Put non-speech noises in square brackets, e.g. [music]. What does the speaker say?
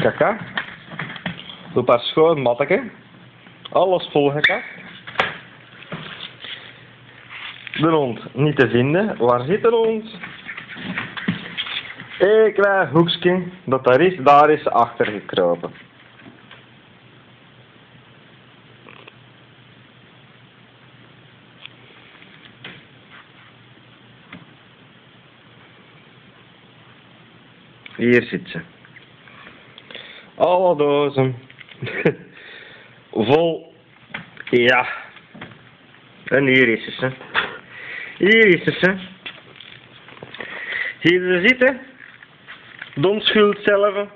Kaka. Op haar schoon matteke. Alles volgekakt. De hond niet te vinden. Waar zit de hond? Een klein hoekje dat daar is, daar is ze achter Hier zit ze. Alle dozen. [laughs] Vol. Ja. En hier is ze. Hier is ze. Hier ze zitten. De onschuld zelf.